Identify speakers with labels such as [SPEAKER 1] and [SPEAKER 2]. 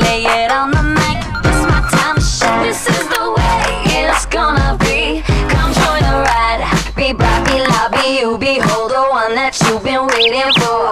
[SPEAKER 1] lay it on the mic. It's my time to shine. This is the way it's gonna be. Come join the ride. Be black, be loud, be you, behold the one that you've been waiting for.